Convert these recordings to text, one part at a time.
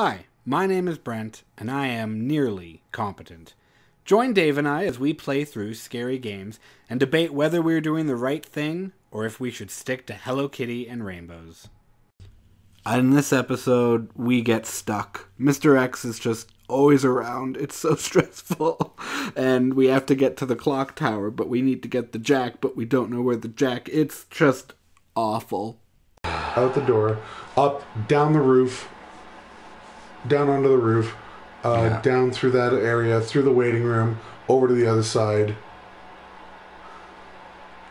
Hi, my name is Brent, and I am nearly competent. Join Dave and I as we play through scary games and debate whether we're doing the right thing or if we should stick to Hello Kitty and rainbows. In this episode, we get stuck. Mr. X is just always around. It's so stressful. And we have to get to the clock tower, but we need to get the jack, but we don't know where the jack. It's just awful. out the door, up, down the roof, down onto the roof, uh, Yeah. down through that area, through the waiting room, over to the other side,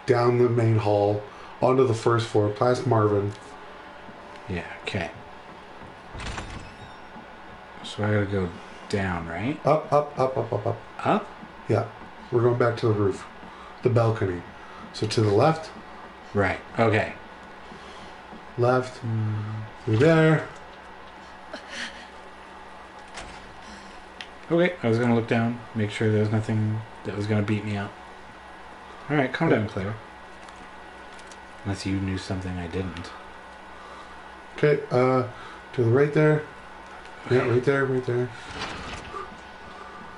down the main hall, onto the first floor, past Marvin. Yeah, okay. So I gotta go down, right? Up, up, up, up, up, up. Up? Yeah, we're going back to the roof, the balcony. So to the left, Right. Okay. left, through there. Okay. I was gonna look down, make sure there was nothing that was gonna beat me up. Alright, calm down, Claire. Unless you knew something I didn't. Okay, uh, to the right there. Yeah, right there, right there.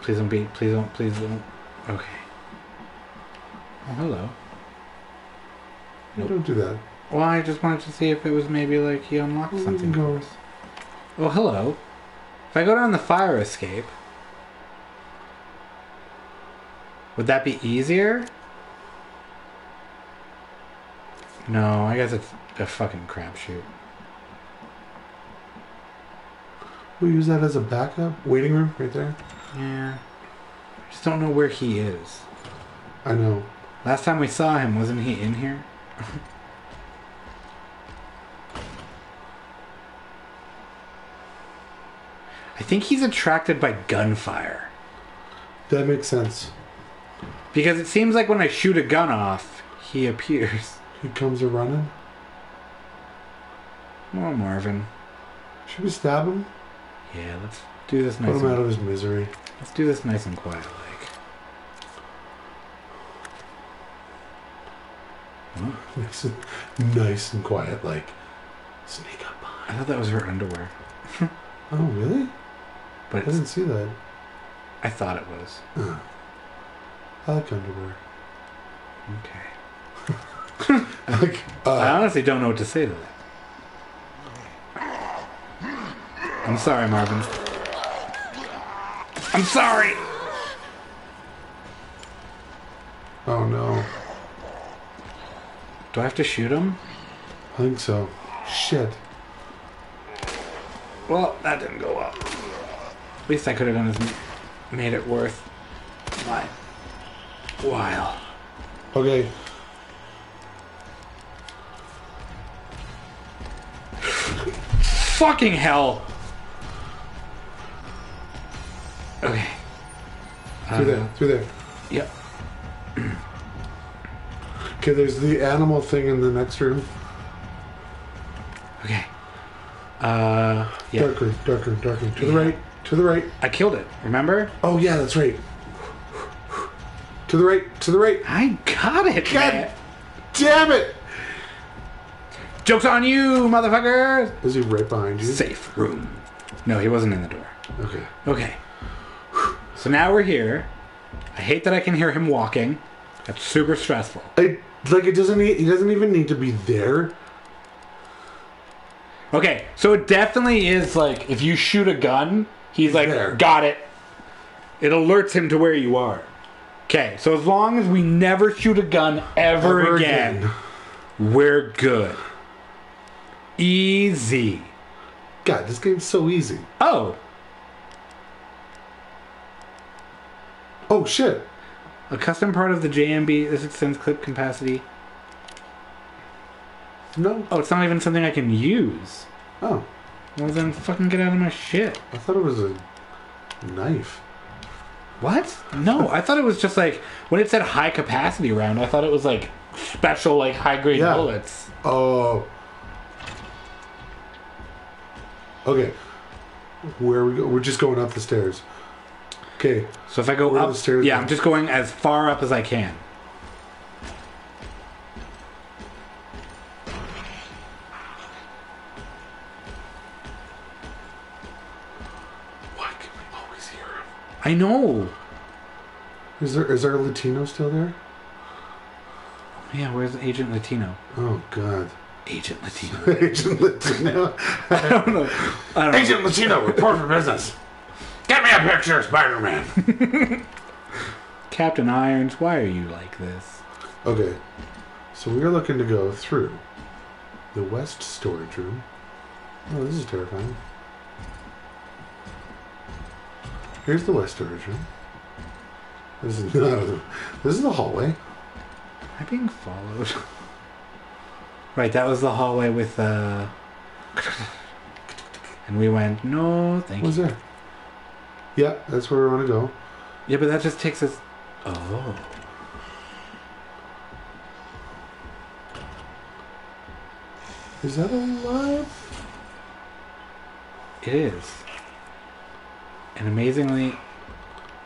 Please don't beat please don't please don't Okay. Oh hello. Nope. Don't do that. Well I just wanted to see if it was maybe like he unlocked something for go. Oh hello. If I go down the fire escape Would that be easier? No, I guess it's a fucking crapshoot. We'll use that as a backup. Waiting room, right there. Yeah. I just don't know where he is. I know. Last time we saw him, wasn't he in here? I think he's attracted by gunfire. That makes sense. Because it seems like when I shoot a gun off, he appears. He comes a running. Oh, Marvin. Should we stab him? Yeah, let's do this nice. Put him out And, of his misery. let's do this nice and quiet, like. Oh, Nice and, nice and quiet, like sneak up I thought that was her underwear, Oh, really? But I didn't see that. I thought it was. Uh-huh. I like underwear. Okay. I like. I Uh, honestly don't know what to say to that. I'm sorry, Marvin. I'm sorry. oh no. Do I have to shoot him? I think so. Shit. Well, that didn't go well. At least I could have done is made it worth my while. Okay. Fucking hell. Okay. Through Uh, there. Through there. Yep. Okay, there's the animal thing in the next room. Okay. Uh, yeah. Darker, darker, darker. To the right. To the right. I killed it. Remember? Oh yeah, that's right. To the right. To the right. I got it. God man. Damn it! Joke's on you, motherfuckers! Is he right behind you? Safe room. No, he wasn't in the door. Okay. Okay. So now we're here. I hate that I can hear him walking. That's super stressful. I, like it doesn't. Need, he doesn't even need to be there. Okay, so it definitely is like if you shoot a gun, he's like, There. got it. It alerts him to where you are. Okay, so as long as we never shoot a gun ever, Ever again, again. we're good. Easy. God, this game's so easy. Oh, Oh shit! a custom part of the JMB. This extends clip capacity. No. Oh, it's not even something I can use. Oh, Well, then fucking get out of my shit. I thought it was a knife. What? No, I thought it was just like when it said high capacity round. I thought it was like special, like high grade Yeah. bullets. Oh. Okay. Where we go? We're just going up the stairs. Okay. So if I go Where are up, the stairs yeah? I'm just going as far up as I can. I know. Is there is our Latino still there? Yeah, where's Agent Latino? Oh God. Agent Latino. Agent Latino. I don't know. I don't know. Agent Latino, report for business. Get me a picture Spider-Man. Captain Irons, why are you like this? Okay, so we are looking to go through the west storage room. Oh, this is terrifying. Here's the west room. This is not a, this is the hallway. Am I being followed? right, that was the hallway with uh and we went, no, thank What's you. there? Yeah, that's where we want to go. Yeah, but that just takes us Oh. Is that alive? It is. And amazingly,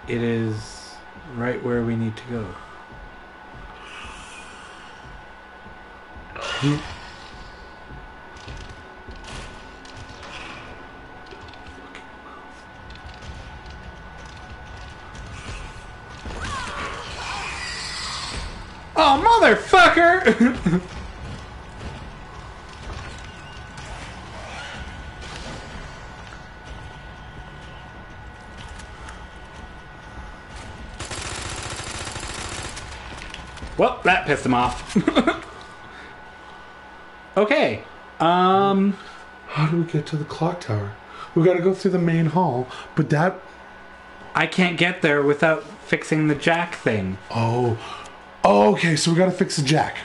it is right where we need to go. Oh, motherfucker! well, that pissed him off. okay. Um. How do we get to the clock tower? We got to go through the main hall, but that. I can't get there without fixing the jack thing. Oh, oh okay. So we got to fix the jack.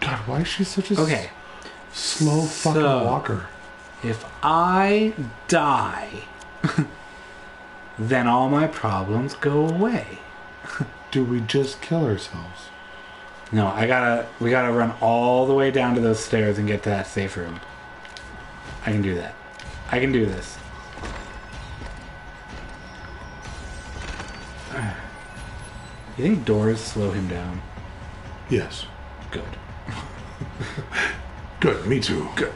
God, why is she such a Okay. slow fucking So- walker? If I die, then all my problems go away. Do we just kill ourselves? No, I gotta. We gotta run all the way down to those stairs and get to that safe room. I can do that. I can do this. You think doors slow him down? Yes. Good. Good. Me too. Good.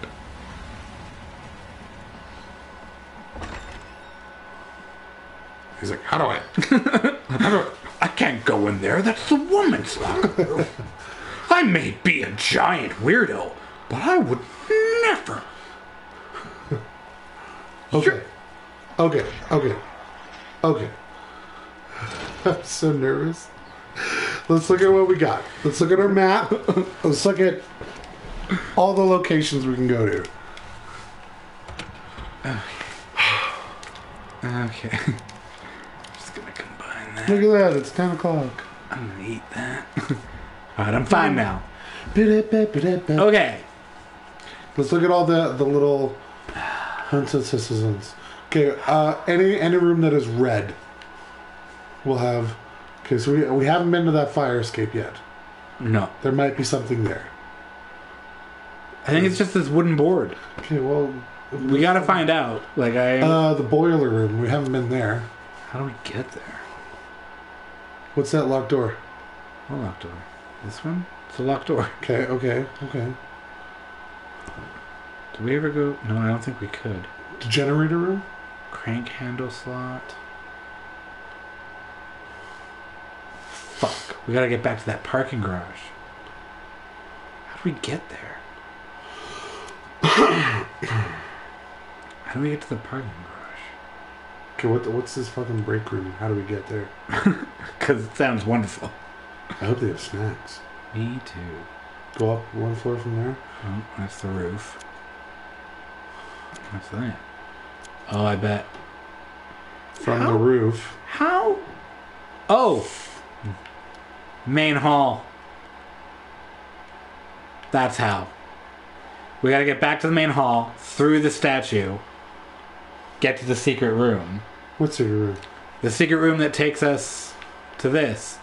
He's like, how do I? how do I? I can't go in there. That's the woman's locker room. I may be a giant weirdo, but I would never. Okay. Okay. Okay. Okay. I'm so nervous. Let's look at what we got. Let's look at our map. Let's look at all the locations we can go to. Okay. Just gonna combine that. Look at that. It's 10 o'clock. I'm gonna eat that. Alright, I'm fine now. Okay. Let's look at all the, the little hunts and citizens. Okay. Uh, any any room that is red will have. Okay, so we, we haven't been to that fire escape yet. No. There might be something there. I think it's just this wooden board. Okay, well. We gotta find out. Like, I. Uh, the boiler room. We haven't been there. How do we get there? What's that locked door? What locked door? This one? It's a locked door. Okay, okay, okay. Did we ever go? No, I don't think we could. The generator room? Crank handle slot. Fuck. We gotta get back to that parking garage. How do we get there? How do we get to the parking garage? Okay, what the, what's this fucking break room? How do we get there? Because it sounds wonderful. I hope they have snacks. Me too. Go up one floor from there. Oh, that's the roof. What's that? Oh, I bet. From How? the roof. How? Oh! Main hall. That's how. We gotta get back to the main hall, through the statue, get to the secret room. What's your room? The secret room that takes us to this.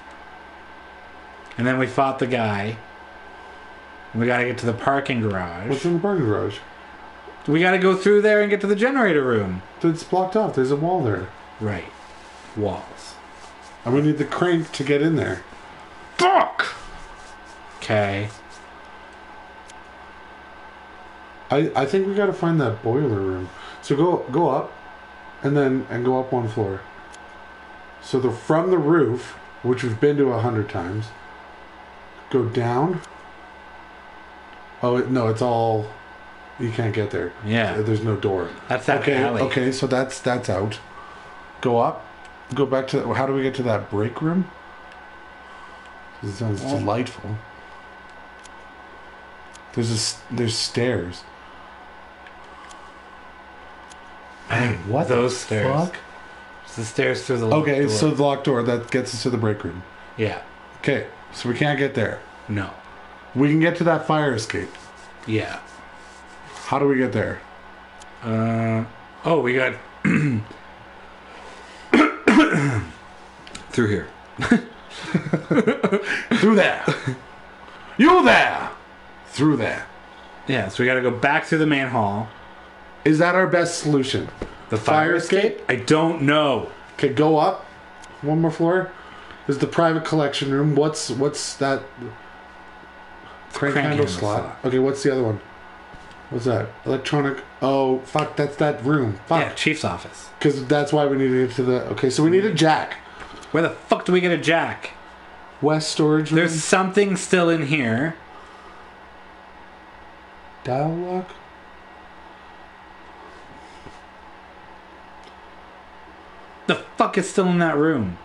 And then we fought the guy. We gotta get to the parking garage. What's in the parking garage? We gotta go through there and get to the generator room. It's blocked off. There's a wall there. Right. Walls. And we need the crank to get in there. Fuck! Okay. I, I think we gotta find that boiler room. So go go up, and then and go up one floor. So the from the roof, which we've been to a hundred times. Go down. Oh it, no, it's all. You can't get there. Yeah. Uh, there's no door. That's that okay. alley. Okay, so that's that's out. Go up. Go back to. How do we get to that break room? This sounds delightful. There's a there's stairs. Hey, What those the stairs? fuck? It's the stairs through the Okay, door. so the locked door that gets us to the break room. yeah, Okay, so we can't get there. no, We can get to that fire escape. yeah. How do we get there? Uh, oh, we got through here. Through there. you there. Through there. Yeah, so we got to go back through the main hall. Is that our best solution? The Fire fire escape? escape? I don't know. Okay, go up. One more floor. Is the private collection room. What's what's that? Crank, Crank handle slot. slot. Okay, what's the other one? What's that? Electronic. Oh fuck, that's that room. Yeah, chief's office. Because that's why we need to get to the. Okay, so we need a jack. Where the fuck do we get a jack? West storage room. There's something still in here. dial lock. The fuck is still in that room?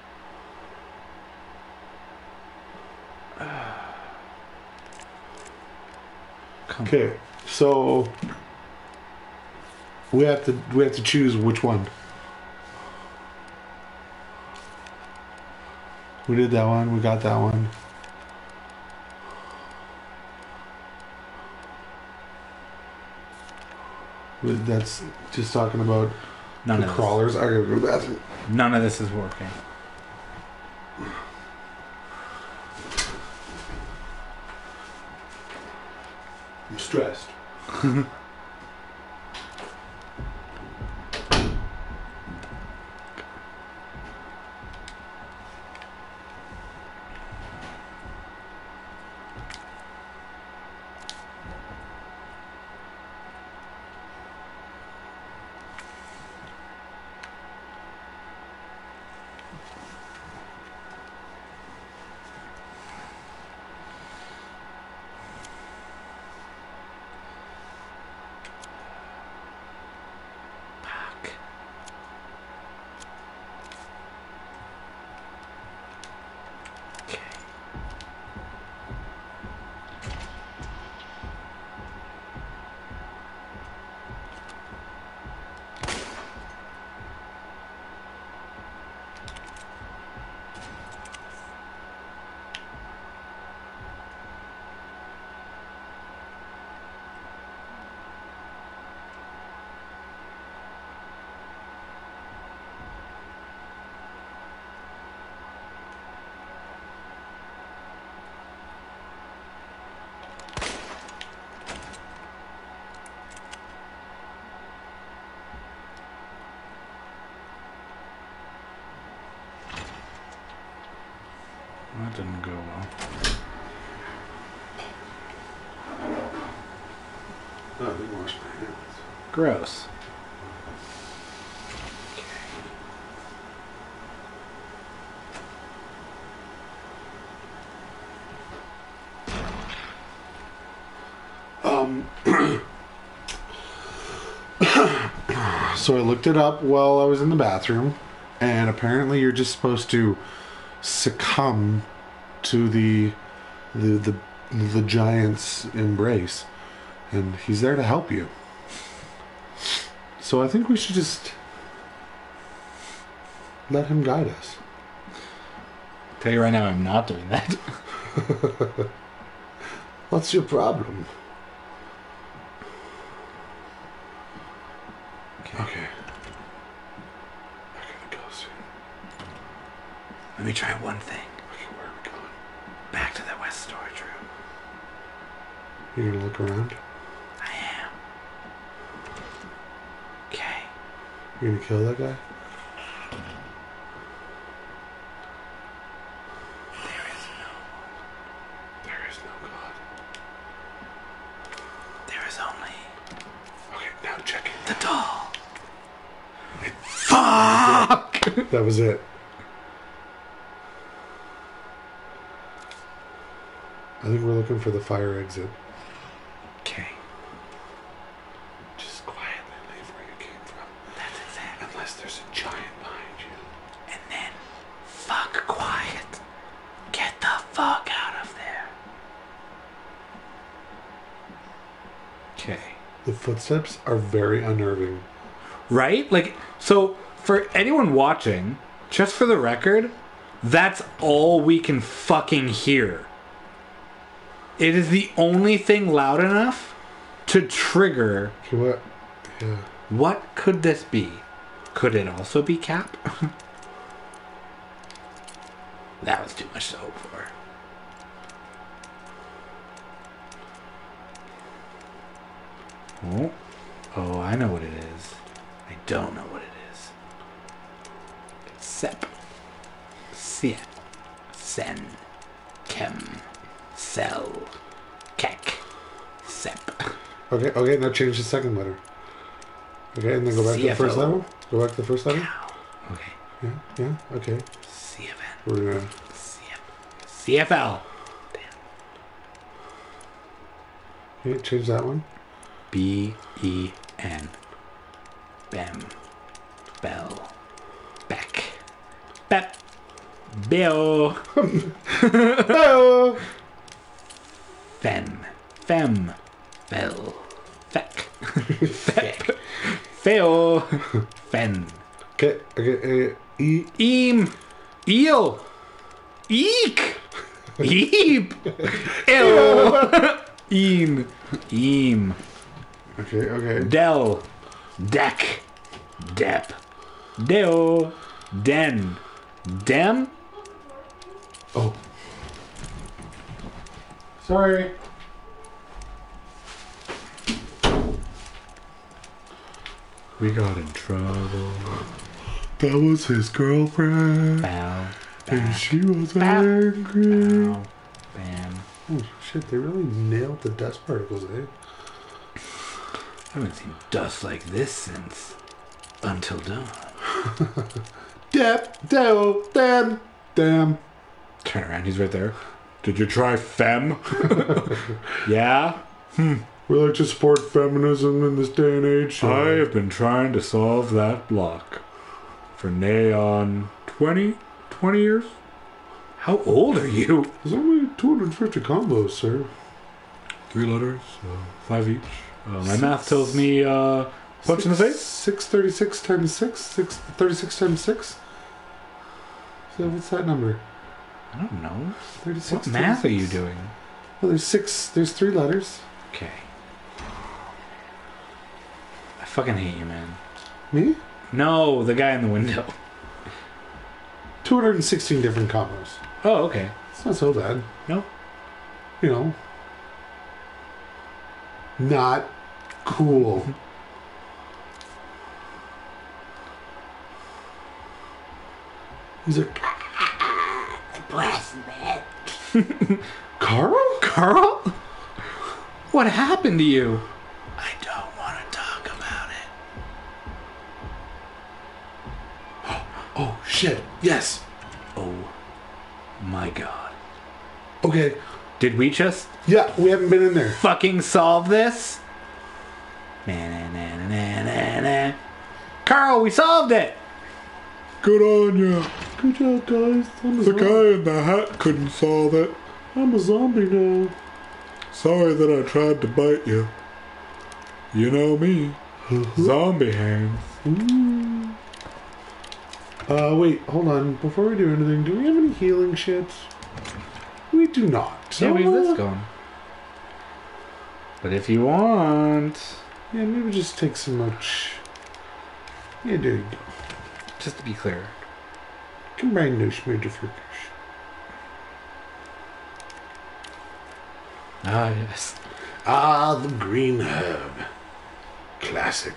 Okay, so we have to we have to choose which one. We did that one. We got that one. That's just talking about None the of this. crawlers. I gotta go to the bathroom. None of this is working. I'm stressed. That didn't go well. Oh, I didn't wash my hands. Gross. Um, so I looked it up while I was in the bathroom, and apparently you're just supposed to succumb to the the the, the giant's embrace, and he's there to help you. So I think we should just let him guide us. I'll Tell you right now, I'm not doing that. What's your problem? Okay. Okay. I gotta go soon. Let me try one thing. Okay, where are we going? Back to the west storage room. You're gonna look around? I am. Okay. You're gonna kill that guy? There is no. There is no God. There is only Okay, now check it. The doll. Fuck! That was it. I think we're looking for the fire exit. Okay. Just quietly leave where you came from. That's exactly. Unless there's a giant behind you. And then, fuck quiet. Get the fuck out of there. Okay. The footsteps are very unnerving. Right? Like, so for anyone watching, just for the record, that's all we can fucking hear. It is the only thing loud enough to trigger. Okay, what? Yeah. What could this be? Could it also be Cap? that was too much to hope for. Oh, oh, I know what it is. I don't know what it is. Sep. Siet. Sen. Kem. Sel. Kek. Sep. Okay, okay, now change the second letter. Okay, and then go back to the first CFO. letter. Go back to the first. Cow. Okay. Yeah, yeah, okay. CFN. We're gonna. CF. CFL. Okay, change that one. B E N. Bem. Bell. Beck. Bep. Bill. Oh! Fen. Fem. Bell. Feck. Fep. Feo. Fen. Okay, okay, uh, E. Eam. Eel. Eek. Eep. Ew. Eam. Eam. Okay, okay. Del. Deck. Dep. Deo. Den. Dem. Oh. Sorry. We got in trouble. That was his girlfriend. Bow. And she was Bow. angry. Bow. Bam. Oh shit, they really nailed the dust particles, eh? I haven't seen dust like this since Until Dawn. Dep, Dell, damn, damn. Turn around, he's right there. Did you try fem? yeah? Hmm. We like to support feminism in this day and age. I have been trying to solve that block for nigh on 20, 20 years. How old are you? There's only 250 combos, sir. Three letters, uh, five each. Uh, my math tells me uh, punch in the face. 636 times 6? 636 times 6? So what's that number? I don't know. 36 What times math are you doing? Well, there's six. There's three letters. Okay. I fucking hate you, man. Me? No, the guy in the window. 216 different combos. Oh, okay. It's not so bad. No. You know. Not cool. He's like, Carl? Carl? What happened to you? I don't want to talk about it. Oh, shit. Yes. Oh my god. Okay. Did we just Yeah, we haven't been in there. fucking solve this? Na, na, na, na, na, na. Carl, we solved it! Good on ya. Good job, guys. I'm a, The guy in the hat couldn't solve it. I'm a zombie now. Sorry that I tried to bite you. You know me. Zombie hands. Uh, wait, hold on. Before we do anything, do we have any healing shit? We do not. Yeah, where's uh, this going? But if you want, Yeah, maybe just take some much. Yeah, dude. just to be clear, Combine douche, major flickers. ah yes, Ah, the green herb. Classic.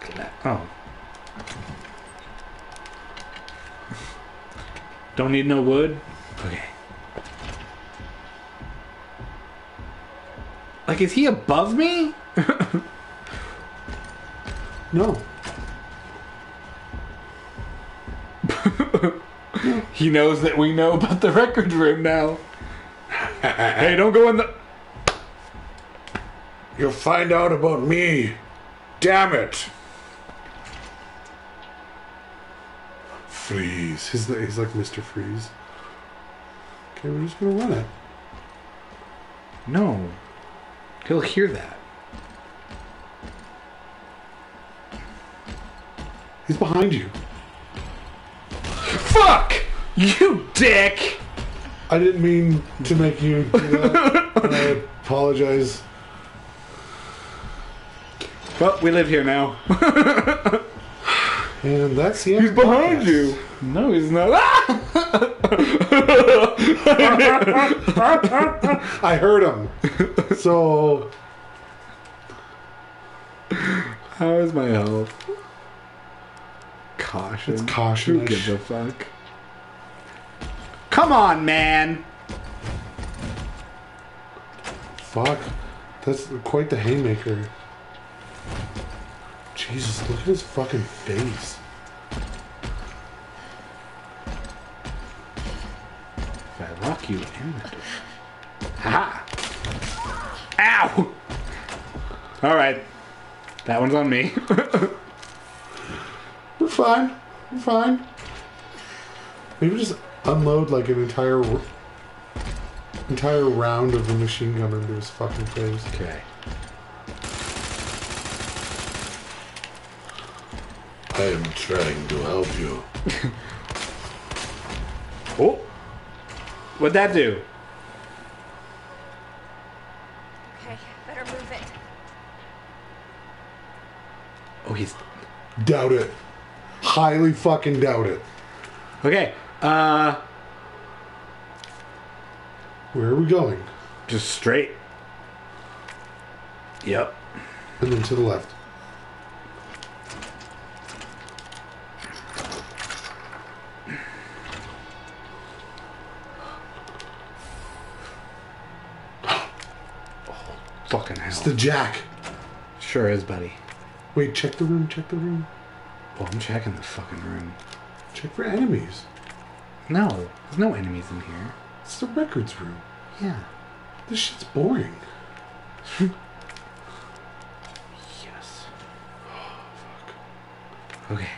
Cla- oh, don't need no wood. Okay. Like, is he above me? No. He knows that we know about the record room now. hey, don't go in the. You'll find out about me. Damn it. Freeze. He's, the, he's like Mr. Freeze. Okay, we're just gonna run it. No. He'll hear that. He's behind you. Fuck! You dick! I didn't mean to make you do that. I apologize. Well, we live here now. And that's the end. of the Behind podcast. you. No, he's not. I heard him. So How is my health? Caution. It's caution-ish. Who gives a fuck? Come on, man. fuck. That's quite the haymaker. Jesus, look at his fucking face. If I lock you in the door. Ha! Ow! Alright. That one's on me. We're fine. We're fine. Maybe just unload like an entire entire round of the machine gun into his fucking face. okay. I am trying to help you. Oh! What'd that do? Okay, better move it. Oh, he's. Doubt it. Highly fucking doubt it. Okay. Uh. Where are we going? Just straight. Yep. And then to the left. Fucking hell. It's the jack. Sure is, buddy. Wait, check the room, check the room. Well, I'm checking the fucking room. Check for enemies. No, there's no enemies in here. It's the records room. Yeah. This shit's boring. Yes. Oh, fuck. Okay.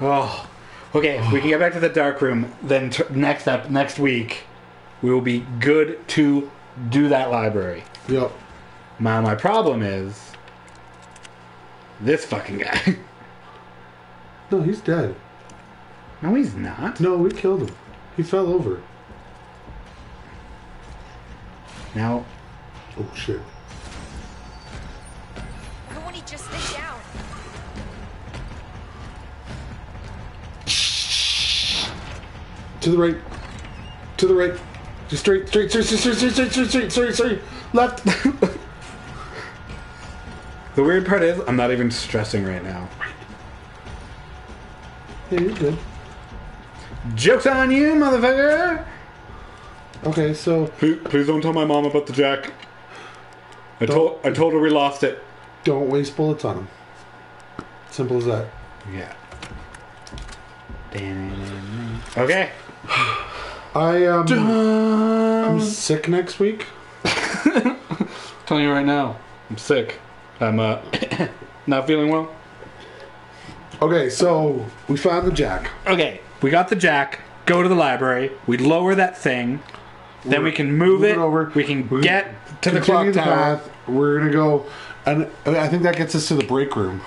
Oh. Okay, if we can get back to the dark room, then t- next up, next week, we will be good to do that library. Yep. My, my problem is this fucking guy. No, he's dead. no, he's not. No, we killed him. He fell over. Now, Oh shit. Why won't he just stay down? To the right. To the right. Just straight, straight, straight, straight, straight, straight, straight, straight, straight, straight, straight. Left. the weird part is, I'm not even stressing right now. Yeah, you're good. Joke's on you, motherfucker! Okay, so Please, please don't tell my mom about the jack. I told I told her we lost it. don't waste bullets on him. Simple as that. Yeah. Okay. I um I'm sick next week. telling you right now, I'm sick. I'm uh not feeling well. Okay, so we found the jack. Okay, we got the jack. Go to the library. We lower that thing. Then we can move, it over. We can We get to the clock Continue tower. path. We're gonna go, and I think that gets us to the break room.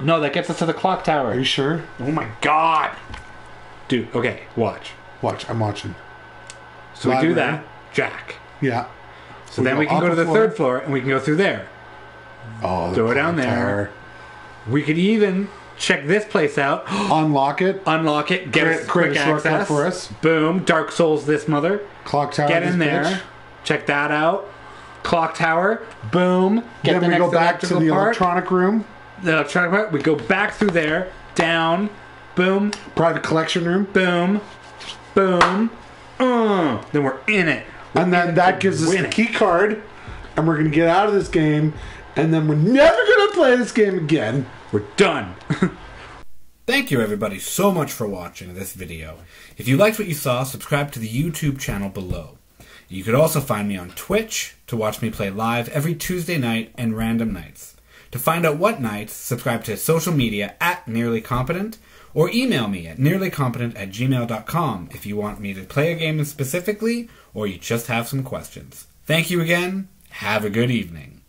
No, that gets us to the clock tower. Are tower. you sure? Oh my god, dude. Okay, watch. Watch, I'm watching. So we do Library. that, Jack. Yeah. So then we can go to the third floor and we can go through there. Oh, the Go down clock there. We could even check this place out. Unlock it. unlock it, get Create- create quick a shortcut access for us. Boom, Dark Souls this mother. Clock tower. Get in there, bitch. check that out. Clock tower, boom. Get Then the we go back to the part. electronic room, the electronic part. We go back through there, down, boom, private collection room, boom, boom. Uh, then we're in it. and then that gives us the key card, and we're gonna get out of this game, and then we're never gonna play this game again. We're done. Thank you everybody so much for watching this video. If you liked what you saw, subscribe to the YouTube channel below. You could also find me on Twitch to watch me play live every Tuesday night and random nights. To find out what nights, subscribe to social media at Nearly Competent or email me at nearlycompetent at gmail.com if you want me to play a game specifically or you just have some questions. Thank you again. Have a good evening.